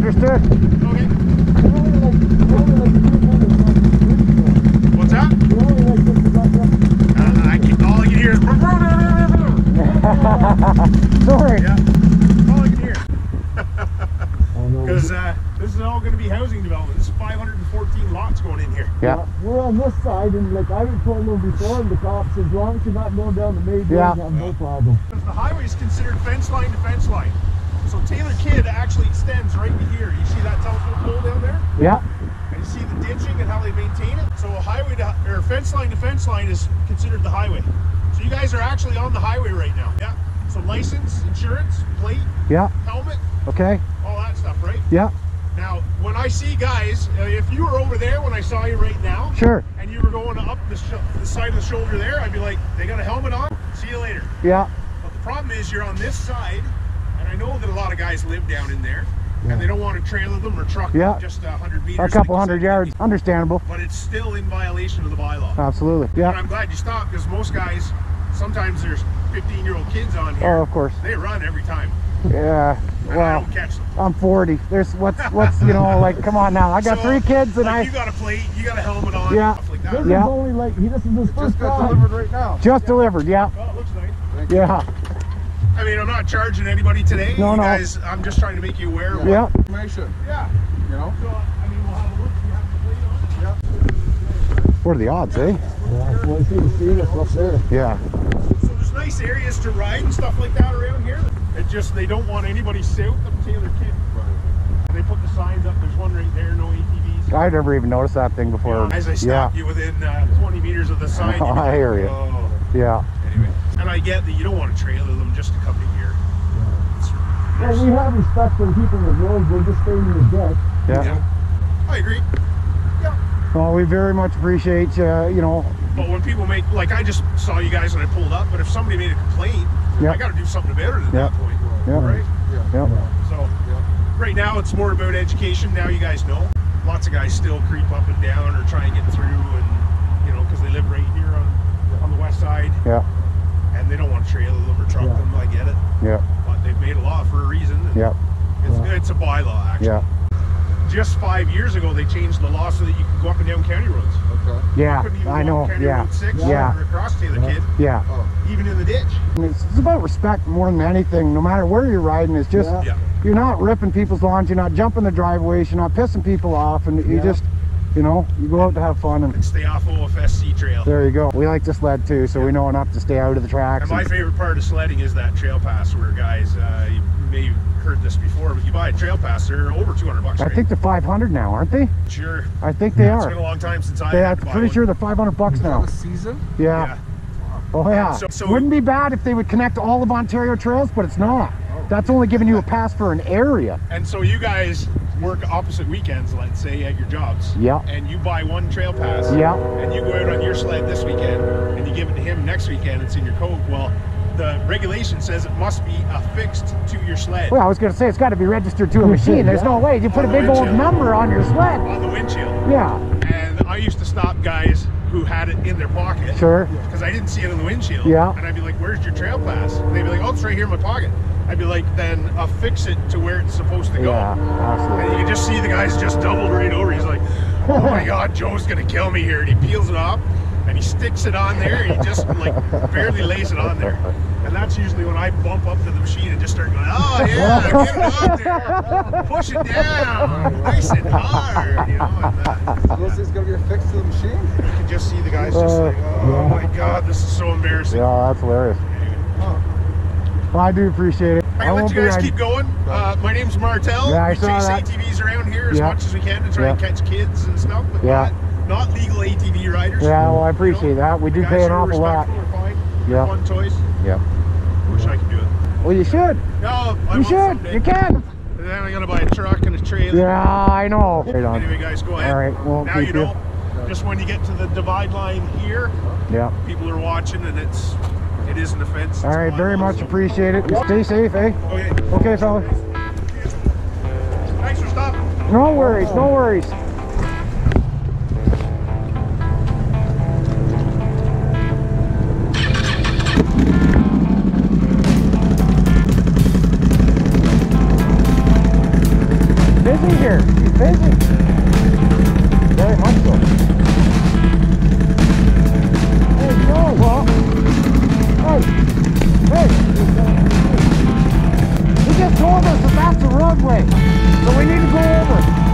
Understood. What's uh, I can, all I can hear. Sorry. Yeah. All I can hear. Because uh, this is all going to be housing development. This is 514 lots going in here. Yeah. Uh, we're on this side, and like I was told them before, the cops, as long as you're not going down the main road, yeah. no problem. Because the highway is considered fence line to fence line. So Taylor Kidd actually extends right to here. You see that telephone pole down there? Yeah. And you see the ditching and how they maintain it? So a highway to, or fence line to fence line is considered the highway. So you guys are actually on the highway right now. Yeah. So license, insurance, plate, Yeah. helmet, Okay. all that stuff, right? Yeah. Now, when I see guys, uh, if you were over there when I saw you right now, Sure. and you were going up the, the side of the shoulder there, I'd be like, they got a helmet on? See you later. Yeah. But the problem is you're on this side, I know that a lot of guys live down in there, Yeah. and they don't want to trailer them or truck Yeah. them just a hundred meters. A couple you hundred said. yards. Understandable. But it's still in violation of the bylaw. Absolutely. And Yeah. I'm glad you stopped because most guys, sometimes there's 15 year old kids on here. Oh, of course. They run every time. Yeah. And I Well, don't catch them. I'm 40. There's what's what's you know like come on now. I got So, three kids and like, I You got a plate, you got a helmet on, Yeah. stuff like This that. is Yeah. only like he. This is his first Just got time. delivered right now. just delivered. Yeah. Oh, it looks nice. Yeah. I mean, I'm not charging anybody today. No, you no. guys, I'm just trying to make you aware of what. Yeah. Information, Yeah. you know? So, I mean, we'll have a look. You have the plate on. What are the odds, eh? Yeah, well, see the scene up there. Yeah. So there's nice areas to ride and stuff like that around here. It just they don't want anybody south of Taylor Kidd. And they put the signs up. There's one right there, no ATVs. I've never even noticed that thing before. As I Yeah. stop you within uh, 20 meters of the sign. you'd I like, hear you. "Oh." Yeah. Anyway, and I get that you don't want to trailer them just to come to here. It's- Well, we have respect for the people in the road. We're just staying in the deck. Yeah. yeah, I agree. Yeah. Well, we very much appreciate uh, you know. But when people make, like I just saw you guys when I pulled up, but if somebody made a complaint, Yeah. I got to do something better than Yeah. that point. Yeah. Right? Yeah. So right now it's more about education. Now you guys know. Lots of guys still creep up and down or try and get through, and you know because they live right here on on the west side, Yeah. And they don't want to trailer them or truck Yeah. them. I get it, Yeah. but they've made a law for a reason. Yeah. It's, Yeah. it's a bylaw actually. Yeah. Just five years ago they changed the law so that you could go up and down county roads. Okay. Yeah. Couldn't I know. County Yeah. Road Six Yeah. or across Taylor Kidd, Yeah. Oh, even in the ditch. It's, it's about respect more than anything. No matter where you're riding, it's just Yeah. Yeah. you're not ripping people's lawns, you're not jumping the driveways, you're not pissing people off, and you just, you know, you go out to have fun, and And stay off OFSC trail. there you go. We like to sled too, so we know enough to stay out of the tracks. And my and- favorite part of sledding is that trail pass where guys, uh, you may have heard this before, but you buy a trail pass, they're over 200 bucks. I right? think they're 500 now, aren't they? Sure. I think they are. It's been a long time since I They, had I'm pretty one. sure they're 500 bucks now. a season? Yeah. Yeah. Oh yeah. So- so- Wouldn't be bad if they would connect all of Ontario trails, but it's not. Oh. That's only giving you a pass for an area. And so you guys work opposite weekends, let's say, at your jobs. Yeah. And you buy one trail pass. Yeah. And you go out on your sled this weekend, and you give it to him next weekend. It's in your coat. Well, the regulation says it must be affixed to your sled Well, I was gonna say it's got to be registered to a machine. There's no way you put a big old number on your sled. on the windshield. Yeah. And I used to stop guys who had it in their pocket. Sure. Because I didn't see it on the windshield. Yeah. And I'd be like, where's your trail pass? And they'd be like, oh, it's right here in my pocket. I'd be like, then affix it to where it's supposed to go. Yeah. absolutely. And you can just see the guy's just doubled right over. He's like, oh my God, Joe's going to kill me here. And he peels it off and he sticks it on there and he just like barely lays it on there. And that's usually when I bump up to the machine and just start going, oh yeah, get it on there. Push it down. Nice and hard. You know, and, uh, Those things gotta be affixed to the machine? you can just see the guys just Uh, like, oh my God, this is so embarrassing. Yeah, that's hilarious. Well, I do appreciate it. Gonna won't let you guys riding- keep going. Uh, my name's Martel. Yeah, I we saw chase that. ATVs around here as Yeah. much as we can to try and catch kids and stuff, but Yeah. not, not legal ATV riders. Yeah, well, I You know? appreciate that. We do pay an awful lot. Yeah. Fun toys. Yeah. Wish I could do it. Well, you should. No, I You should. someday. You can. And then I'm gonna buy a truck and a trailer. Yeah, I know. Right on. Anyway, guys, go ahead. All right, well, now you you- know. Just when you get to the divide line here, Yeah. people are watching, and it's it is an offense. All It's very much appreciate it. Stay safe, eh? Okay. Okay, fella. Thanks for stopping. No worries, no worries. Busy here. Busy. Told us that that's the roadway, so we need to go over.